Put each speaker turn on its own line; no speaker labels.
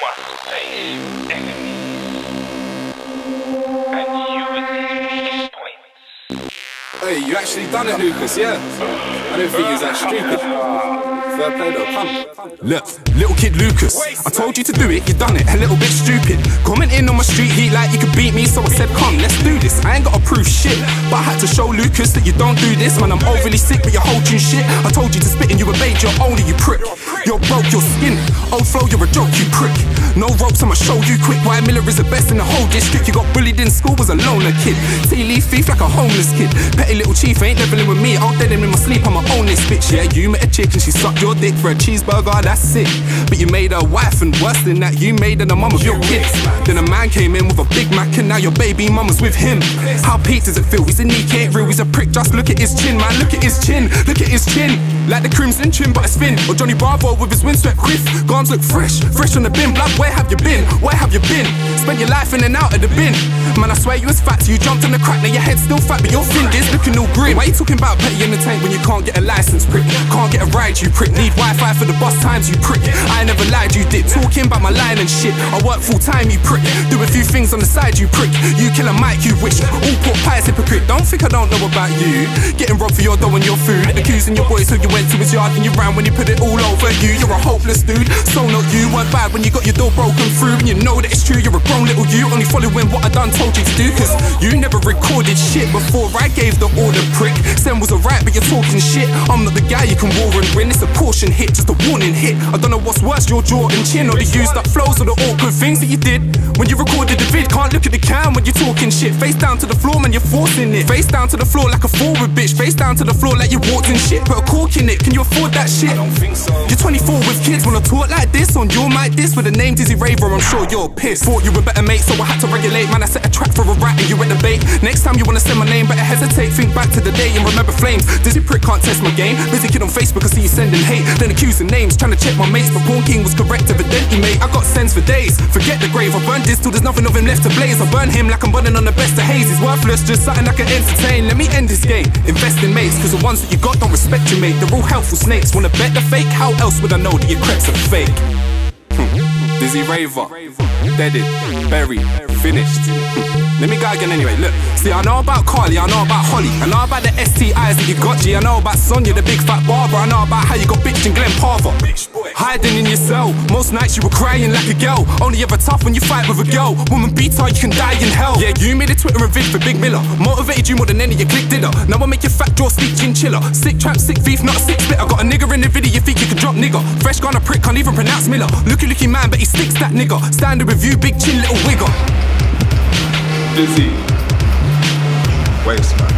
must save and use his points. Hey, you actually done it, Lucas, yeah? I don't think he's that stupid.
Look, little kid Lucas, I told you to do it, you done it, a little bit stupid. Commenting on my street heat like you could beat me, so I said, come, let's do this. I ain't gotta prove shit, but I had to show Lucas that you don't do this. Man, I'm overly sick, but you're holding shit. I told you to spit and you obeyed, you're older, you prick. You're broke, you're skin. Old flow, you're a joke, you prick. No ropes, I'ma show you quick why Miller is the best in the whole district. You got bullied in school, was a loner kid. Tea leaf thief like a homeless kid. Petty little chief ain't leveling with me. I'll dead him in my sleep, I'ma own this bitch. Yeah, you met a chick and she sucked your dick for a cheeseburger, that's sick. But you made a wife, and worse than that, you made her the mum of your kids. Then a man came in with a Big Mac, and now your baby mama's with him. How Pete does it feel? He's a knee, ain't real, he's a prick. Just look at his chin, man, look at his chin, look at his chin. Like the crimson chin, but a spin. Or Johnny Bravo with his windswept quiff. Guns look fresh, fresh on the bin. Blood, where have you been? Where have you been? Spent your life in and out of the bin. Man, I swear you was fat, so you jumped in the crack. Now your head's still fat, but your fin is looking all green. Why you talking about petty in the tank when you can't get a license, prick? Can't get a ride, you prick. Need Wi-Fi for the bus times, you prick. I never lied, you did. Talking about my line and shit. I work full time, you prick. Do a few things on the side, you prick. You kill a mic, you wish. All pork pies, hypocrite. Don't think I don't know about you. Getting robbed for your dough and your food. Accusing your boys who you went to his yard and you ran when you put it all over you. You're a hopeless dude. So weren't bad when you got your door broken through. And you know that it's true, you're a grown little you. Only following what I done told you to do. Cause you never recorded shit before I gave the order, prick. Sam was alright, but you're talking shit. I'm not the guy you can war and win. It's a portion hit, just a warning hit. I don't know what's worse, your jaw and chin, or the used up flows, or the awkward things that you did when you recorded the vid. Can't look at the cam when you're talking shit. Face down to the floor, man, you're forcing it. Face down to the floor like a forward bitch. Face down to the floor like you walked in shit. Put a cork in it, can you afford that shit?
I don't think so.
You're 24 with kids, wanna talk like this on your mic this with a name Dizzy Raver, I'm sure you're pissed. Thought you were better mate, so I had to regulate. Man, I set a track for a rat and you went the bait. Next time you wanna say my name, better hesitate. Think back to the day and remember flames. Dizzy prick can't test my game. Busy kid on Facebook, I see you sending hate. Then accusing names, trying to check my mates. But Porn King was correct, evidently, mate. I got sense for days. Forget the grave, I burned this till there's nothing of him left to blaze. I burn him like I'm burning on the best of haze. He's worthless, just something I can entertain. Let me end this game. Invest in mates, cause the ones that you got don't respect you, mate. They're all helpful snakes. Wanna bet the fake? How else would I know that your creps are fake? Mm-hmm. Dizzy Raver, deaded, buried, finished. Mm-hmm. Let me go again anyway. Look, see, I know about Carly, I know about Holly, I know about the STIs that you got, G. I know about Sonia, the big fat barber. I know about how you got bitched in Glen Parva. Hiding in your cell, most nights you were crying like a girl. Only ever tough when you fight with a girl. Woman beats her, you can die in hell. Yeah, you made a Twitter and vid for Big Miller. Motivated you more than any, you click did Now I make your fat jaw speak chinchilla. Sick trap, sick thief, not a sick. I got a nigger in the video, you think you can drop nigga. Fresh gone a prick, can't even pronounce Miller. Looky, looky man, but he sticks that nigga. Standing with you, big chin, little wigger.
Dizzy. Waste, man.